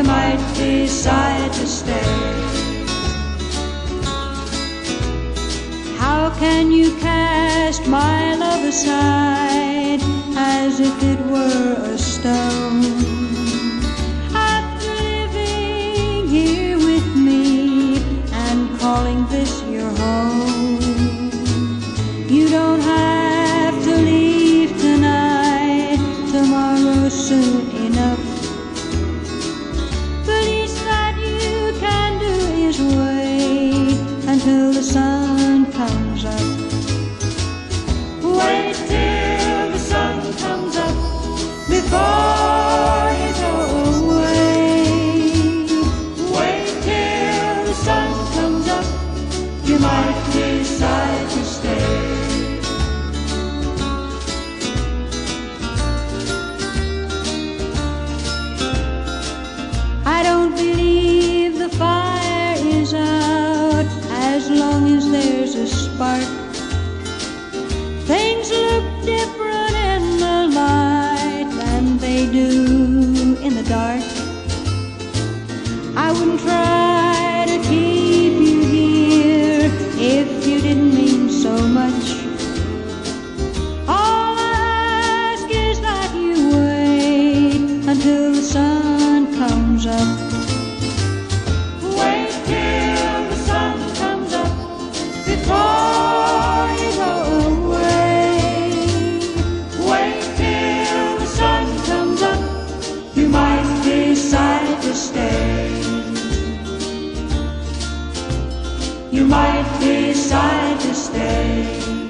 you might decide to stay. How can you cast my love aside? there's a spark you might decide to stay.